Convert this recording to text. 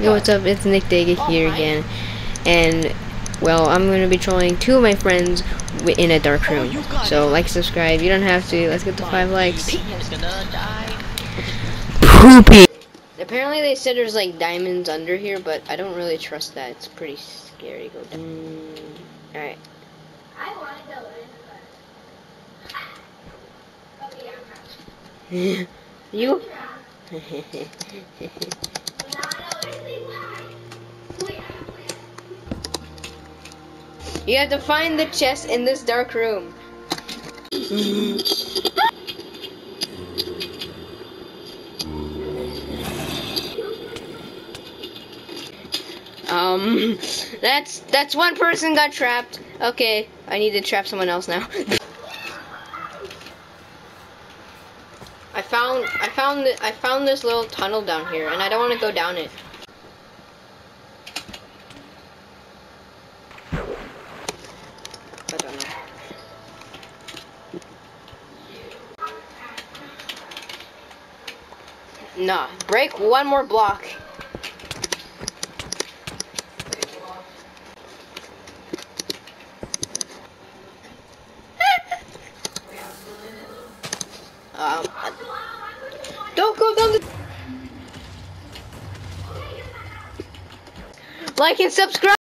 Yo, what's up? It's Nik Daig here again, and well, I'm gonna be trolling two of my friends wi- in a dark room. So, like, subscribe. You don't have to. Let's get to five likes. Poopy. Apparently, they said there's like diamonds under here, but I don't really trust that. It's pretty scary. Go down. Mm, All right. I want to go in, but. you. you have to find the chest in this dark room. Um, that's that's one person got trapped. Okay, I need to trap someone else now. I found I found I found this little tunnel down here, and I don't want to go down it. I don't know. Nah, break one more block. Um, don't go down the. Like and subscribe.